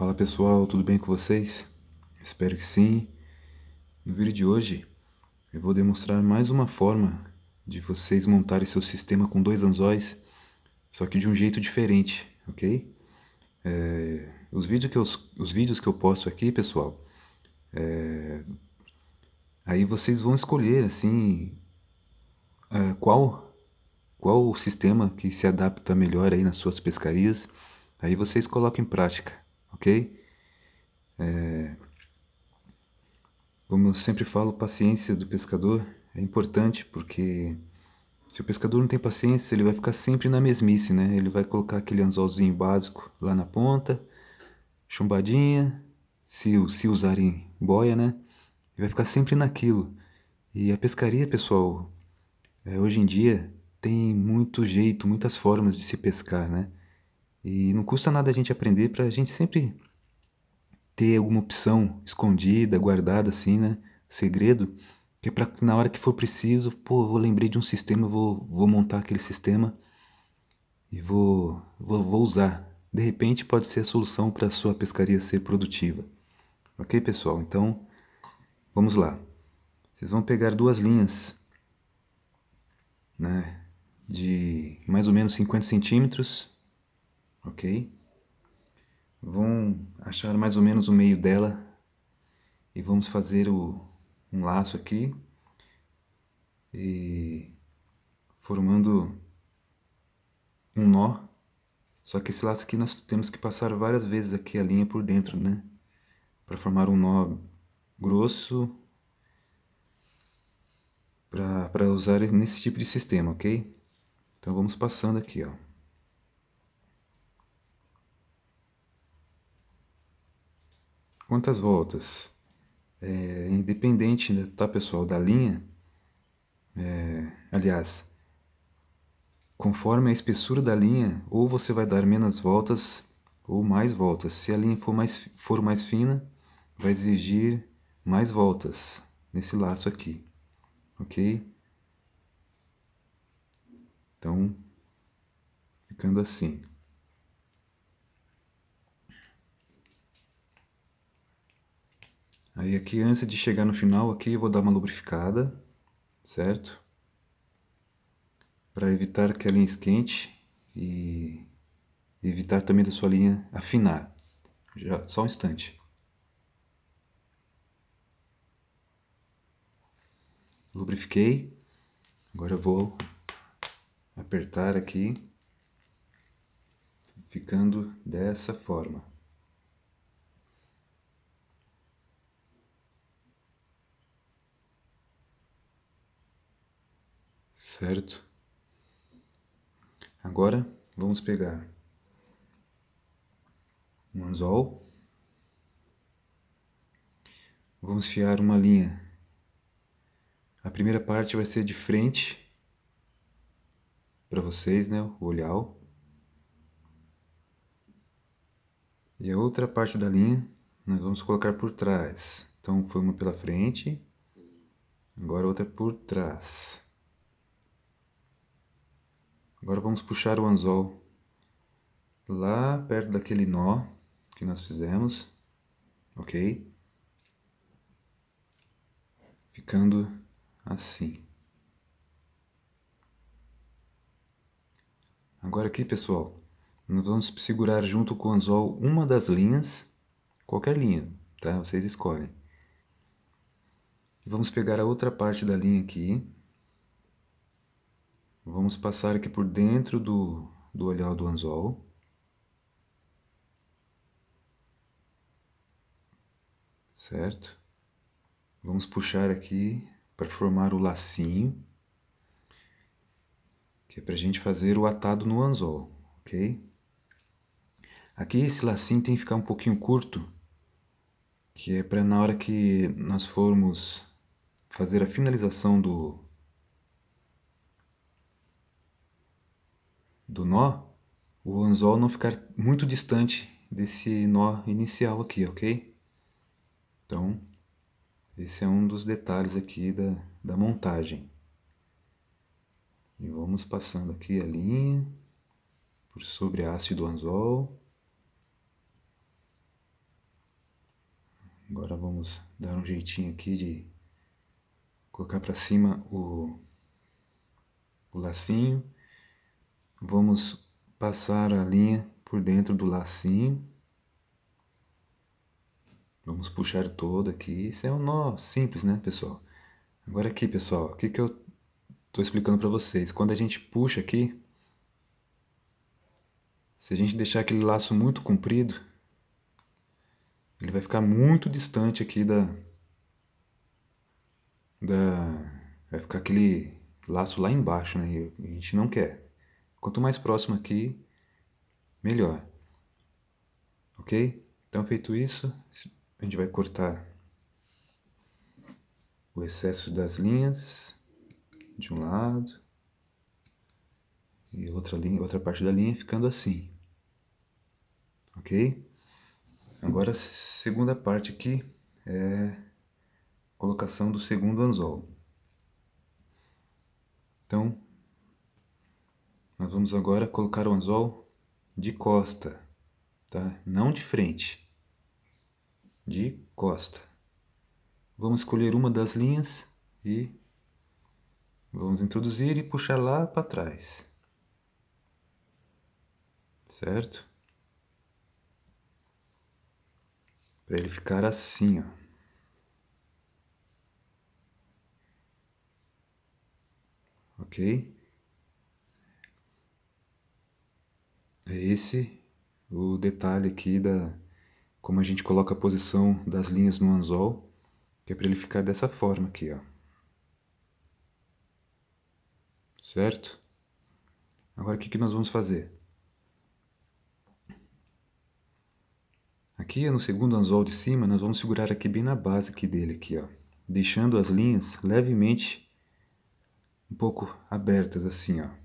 Fala pessoal, tudo bem com vocês? Espero que sim. No vídeo de hoje eu vou demonstrar mais uma forma de vocês montarem seu sistema com dois anzóis, só que de um jeito diferente, ok? É, os, vídeos que eu, os vídeos que eu posto aqui, pessoal, é, aí vocês vão escolher assim é, qual qual o sistema que se adapta melhor aí nas suas pescarias. Aí vocês colocam em prática ok? É, como eu sempre falo, paciência do pescador é importante porque se o pescador não tem paciência, ele vai ficar sempre na mesmice, né? Ele vai colocar aquele anzolzinho básico lá na ponta, chumbadinha, se, se usarem boia, né? E vai ficar sempre naquilo. E a pescaria, pessoal, é, hoje em dia tem muito jeito, muitas formas de se pescar, né? E não custa nada a gente aprender para a gente sempre ter alguma opção escondida, guardada assim, né? Segredo, que é para na hora que for preciso, pô, vou lembrei de um sistema, vou, vou montar aquele sistema e vou, vou, vou usar. De repente pode ser a solução para a sua pescaria ser produtiva. Ok, pessoal? Então, vamos lá. Vocês vão pegar duas linhas, né? De mais ou menos 50 centímetros ok? Vão achar mais ou menos o meio dela e vamos fazer o, um laço aqui e formando um nó. Só que esse laço aqui nós temos que passar várias vezes aqui a linha por dentro, né? Para formar um nó grosso para usar nesse tipo de sistema, ok? Então vamos passando aqui, ó. Quantas voltas? É, independente, né, tá pessoal, da linha, é, aliás, conforme a espessura da linha, ou você vai dar menos voltas ou mais voltas. Se a linha for mais, for mais fina, vai exigir mais voltas nesse laço aqui, ok? Então, ficando assim. Aí aqui, antes de chegar no final, aqui eu vou dar uma lubrificada, certo? Para evitar que a linha esquente e evitar também da sua linha afinar. Já, só um instante. Lubrifiquei. Agora eu vou apertar aqui, ficando dessa forma. Certo? Agora vamos pegar um anzol, vamos fiar uma linha. A primeira parte vai ser de frente para vocês, né, o olhal. E a outra parte da linha nós vamos colocar por trás. Então foi uma pela frente, agora outra por trás. Agora vamos puxar o anzol lá perto daquele nó que nós fizemos, ok? Ficando assim. Agora aqui, pessoal, nós vamos segurar junto com o anzol uma das linhas, qualquer linha, tá? Vocês escolhem. Vamos pegar a outra parte da linha aqui, Vamos passar aqui por dentro do, do olhar do anzol. Certo? Vamos puxar aqui para formar o lacinho, que é para a gente fazer o atado no anzol, ok? Aqui esse lacinho tem que ficar um pouquinho curto, que é para na hora que nós formos fazer a finalização do, do nó, o anzol não ficar muito distante desse nó inicial aqui, ok? Então, esse é um dos detalhes aqui da, da montagem. E vamos passando aqui a linha por sobre a haste do anzol. Agora vamos dar um jeitinho aqui de colocar para cima o, o lacinho. Vamos passar a linha por dentro do lacinho. Vamos puxar todo aqui. Isso é um nó simples, né, pessoal? Agora aqui, pessoal, o que, que eu estou explicando para vocês? Quando a gente puxa aqui, se a gente deixar aquele laço muito comprido, ele vai ficar muito distante aqui da, da vai ficar aquele laço lá embaixo, né? E a gente não quer. Quanto mais próximo aqui, melhor. Ok? Então, feito isso, a gente vai cortar o excesso das linhas de um lado e outra linha, outra parte da linha ficando assim. Ok? Agora a segunda parte aqui é colocação do segundo anzol. Então, nós vamos agora colocar o anzol de costa, tá? Não de frente, de costa. Vamos escolher uma das linhas e vamos introduzir e puxar lá para trás. Certo? Para ele ficar assim, ó. Ok? É esse o detalhe aqui da como a gente coloca a posição das linhas no anzol, que é para ele ficar dessa forma aqui, ó. Certo? Agora o que, que nós vamos fazer? Aqui no segundo anzol de cima, nós vamos segurar aqui bem na base aqui dele, aqui, ó. Deixando as linhas levemente um pouco abertas assim, ó.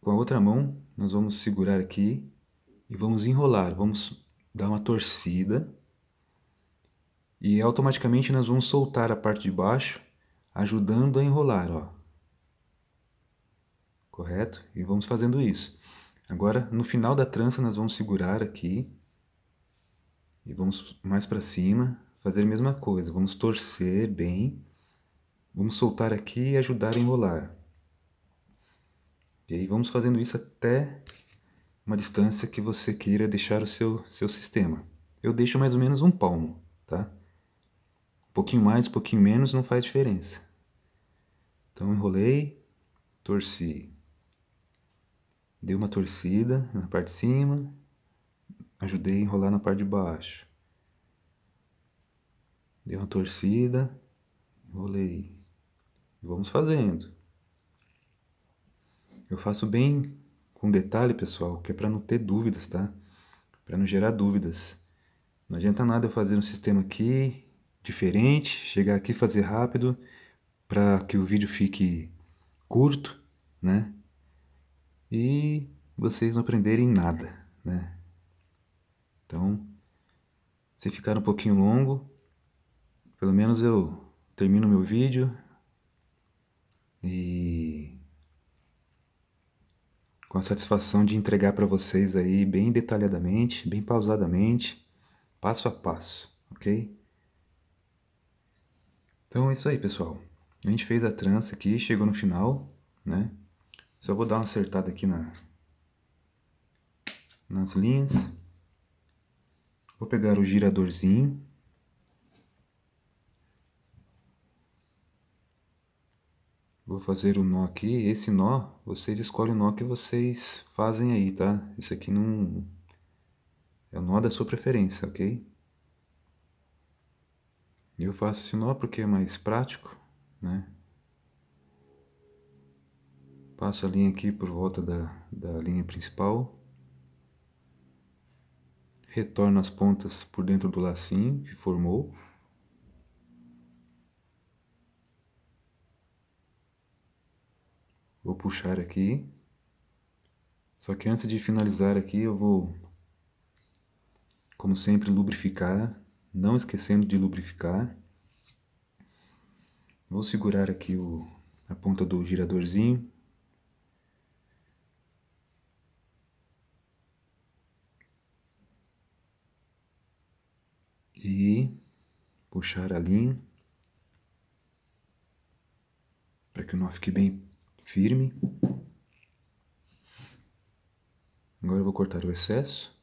Com a outra mão, nós vamos segurar aqui e vamos enrolar, vamos dar uma torcida e automaticamente nós vamos soltar a parte de baixo, ajudando a enrolar, ó. Correto? E vamos fazendo isso. Agora, no final da trança, nós vamos segurar aqui e vamos mais para cima, fazer a mesma coisa. Vamos torcer bem. Vamos soltar aqui e ajudar a enrolar. E aí vamos fazendo isso até uma distância que você queira deixar o seu, seu sistema. Eu deixo mais ou menos um palmo, tá? Um pouquinho mais, um pouquinho menos não faz diferença. Então enrolei, torci. Dei uma torcida na parte de cima, Ajudei a enrolar na parte de baixo. Dei uma torcida, enrolei. Vamos fazendo. Eu faço bem com detalhe, pessoal, que é para não ter dúvidas, tá? Para não gerar dúvidas. Não adianta nada eu fazer um sistema aqui diferente, chegar aqui fazer rápido para que o vídeo fique curto, né? E vocês não aprenderem nada, né? Então, se ficar um pouquinho longo, pelo menos eu termino meu vídeo e com a satisfação de entregar para vocês aí bem detalhadamente, bem pausadamente, passo a passo, ok? Então é isso aí, pessoal. A gente fez a trança aqui, chegou no final, né? Só vou dar uma acertada aqui na, nas linhas. Vou pegar o giradorzinho. Vou fazer o nó aqui. Esse nó, vocês escolhem o nó que vocês fazem aí, tá? Esse aqui não... É o nó da sua preferência, ok? Eu faço esse nó porque é mais prático, né? Passo a linha aqui por volta da, da linha principal retorno as pontas por dentro do lacinho que formou. Vou puxar aqui. Só que antes de finalizar aqui eu vou, como sempre, lubrificar, não esquecendo de lubrificar. Vou segurar aqui o, a ponta do giradorzinho e puxar a linha para que o nó fique bem firme. Agora eu vou cortar o excesso.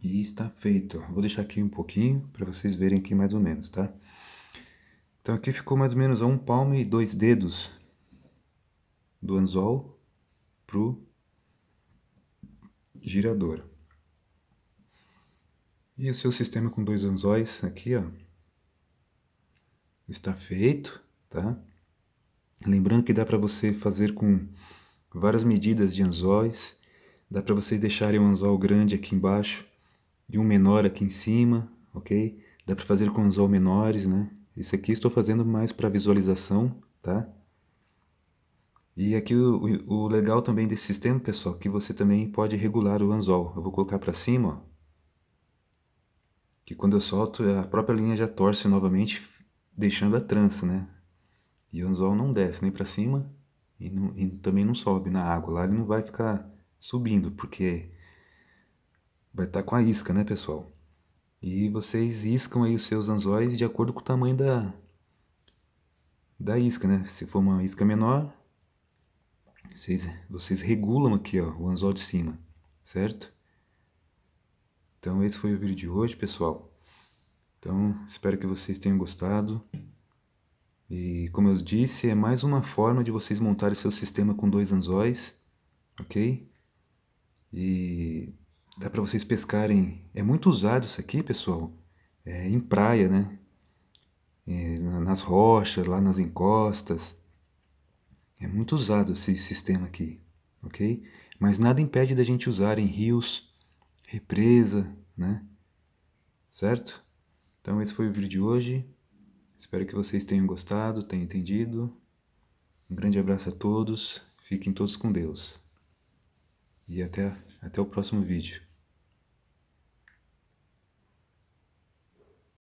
E está feito. Vou deixar aqui um pouquinho para vocês verem aqui mais ou menos, tá? Então aqui ficou mais ou menos a um palmo e dois dedos do anzol pro girador. E o seu sistema com dois anzóis aqui, ó, está feito, tá? Lembrando que dá para você fazer com várias medidas de anzóis, dá para vocês deixarem um anzol grande aqui embaixo e um menor aqui em cima, ok? Dá para fazer com anzol menores, né? Esse aqui estou fazendo mais para visualização, tá? E aqui o, o, legal também desse sistema, pessoal, que você também pode regular o anzol. Eu vou colocar para cima, ó que quando eu solto a própria linha já torce novamente, deixando a trança, né? E o anzol não desce nem para cima e, não, e, também não sobe na água. Lá ele não vai ficar subindo, porque vai estar tá com a isca, né, pessoal? E vocês iscam aí os seus anzóis de acordo com o tamanho da, da isca, né? Se for uma isca menor, vocês, vocês regulam aqui ó, o anzol de cima, certo? Então esse foi o vídeo de hoje, pessoal. Então espero que vocês tenham gostado. E como eu disse, é mais uma forma de vocês montarem seu sistema com dois anzóis, ok? E dá para vocês pescarem. É muito usado isso aqui, pessoal, é, em praia, né? É, nas rochas, lá nas encostas. É muito usado esse sistema aqui, ok? Mas nada impede da gente usar em rios, represa, né? Certo? Então esse foi o vídeo de hoje. Espero que vocês tenham gostado, tenham entendido. Um grande abraço a todos. Fiquem todos com Deus. E até, até o próximo vídeo.